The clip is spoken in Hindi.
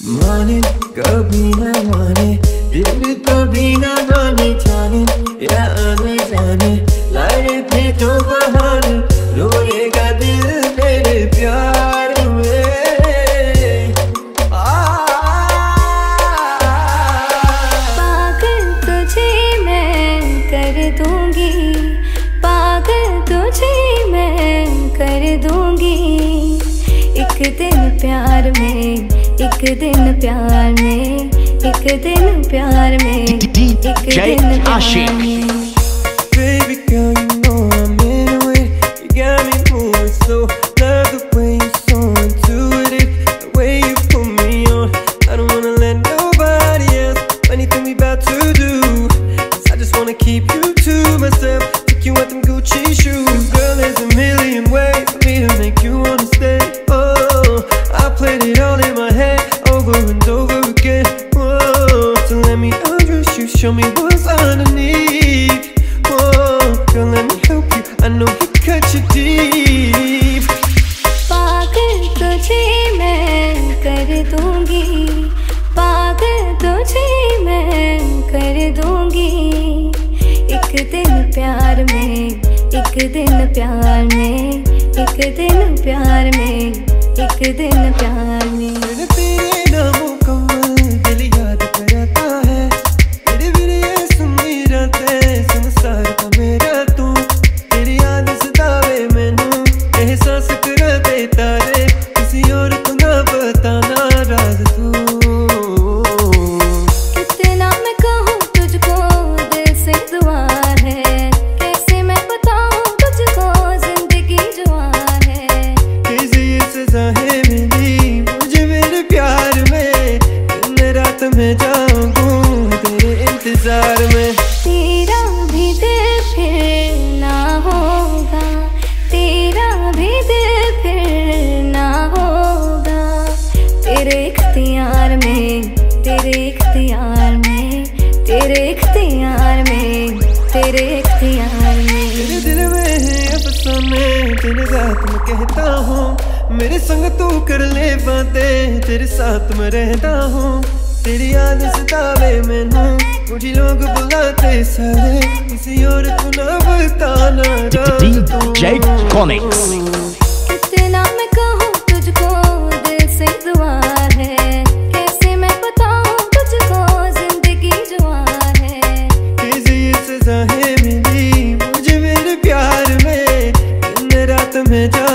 माने, कभी न माने, दिल कभी न माने जाने, या आने जाने, लाए थे जो बहाने, रोएगा दिल तेरे प्यार में। पागल तुझे मैं कर दूँगी, पागल तुझे मैं कर दूँगी, एक दिन प्यार में एक दिन प्यार में एक दिन प्यार में एक दिन प्यार में Baby girl, you know I'm into it. You got me moving slow. Love the way you're so intuitive. The way you put me on. I don't wanna let nobody else do anything we about to do. 'Cause I just wanna keep you and over again. Whoa, so let me undress you, show me what's underneath. Whoa, girl, let me help you. I know you cut you deep. पागल तुझे मैं कर दूंगी पागल तुझे मैं कर दूंगी एक दिन प्यार में एक दिन प्यार में एक दिन प्यार में एक दिन प्यार में राज तू। कितना मैं कहूँ तुझको दिल से दुआ है। कैसे मैं बताऊँ तुझको ज़िंदगी जुआ है। कैसी सजा है मेरी मुझे मेरे प्यार में दिन रात में जाऊँगा तेरे इंतज़ार में। तेरा भी दिल फिर ना होगा तेरा भी दिल फिर ना होगा। तेरे रात में कहता हूँ मेरे संग तू कर ले बातें तेरे साथ में रहता हूँ। तेरी याद सतावे मैनू मुझे लोग बुलाते सारे किसी और तू ना बताना राज with a